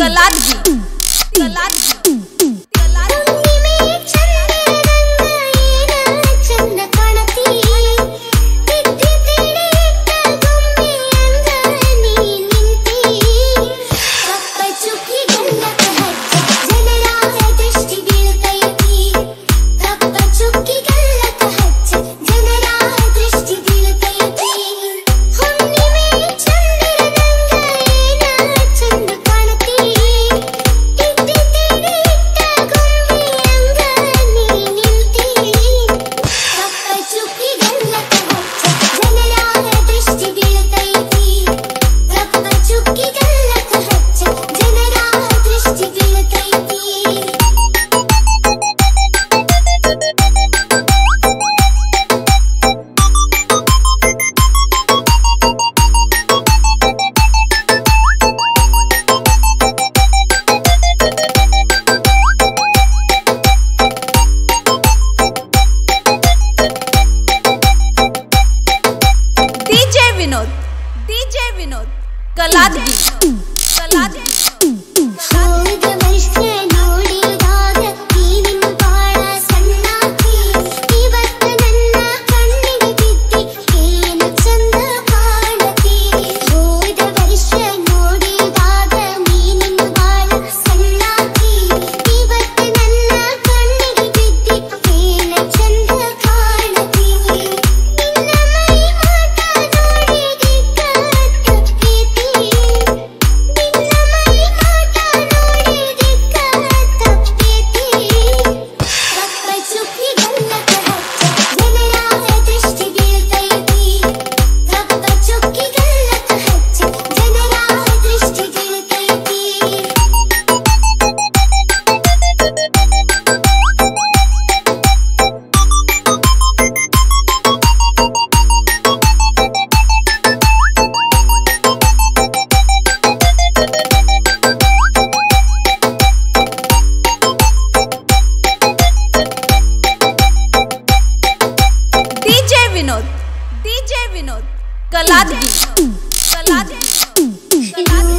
सलाद भी सलाद भी विनोद डीजे विनोद कलाजे कलाजे कलाजे